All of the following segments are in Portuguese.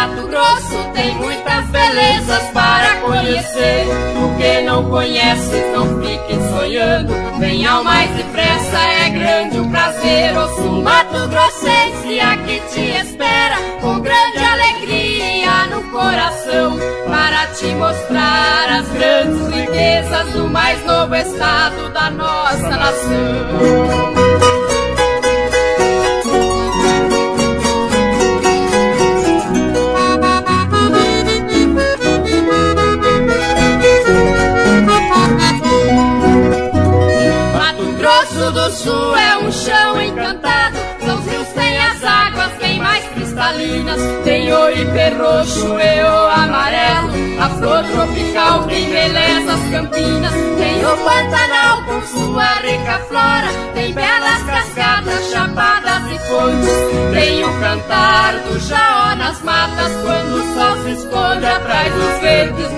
Mato Grosso tem muitas belezas para conhecer. O que não conhece, não fique sonhando. Venha mais depressa, é grande o prazer. O sul Mato Grossense aqui te espera com grande alegria no coração para te mostrar as grandes riquezas do mais novo estado da nossa nação. Do Sul é um chão encantado. São rios têm as águas bem mais cristalinas. Tem o ipê roxo e o amarelo. A flor tropical que embeleza as campinas. Tem o Pantanal com sua rica flora. Tem belas cascadas, chapadas e fontes. Tem o cantar do jaó nas matas. Quando o sol se esconde atrás dos verdes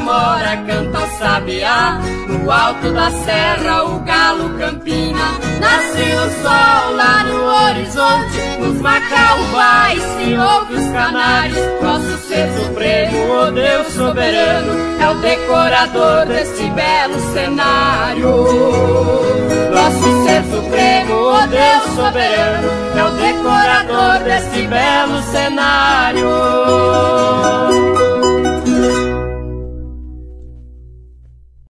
montes. sabiá. No alto da serra o galo campina. Nasce o sol lá no horizonte. Nos macauais se ouve os canários. Nosso ser supremo, o Deus soberano, é o decorador deste belo cenário. Nosso ser supremo, o Deus soberano, é o decorador deste belo cenário.